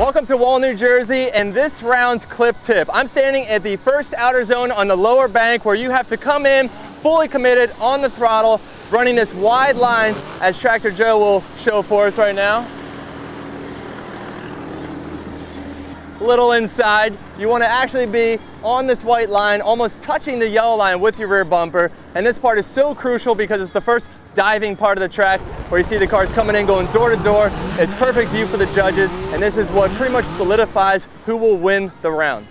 Welcome to Wall, New Jersey, and this round's clip tip. I'm standing at the first outer zone on the lower bank where you have to come in fully committed on the throttle, running this wide line as Tractor Joe will show for us right now. Little inside, you want to actually be on this white line, almost touching the yellow line with your rear bumper. And this part is so crucial because it's the first diving part of the track where you see the cars coming in, going door to door. It's perfect view for the judges, and this is what pretty much solidifies who will win the round.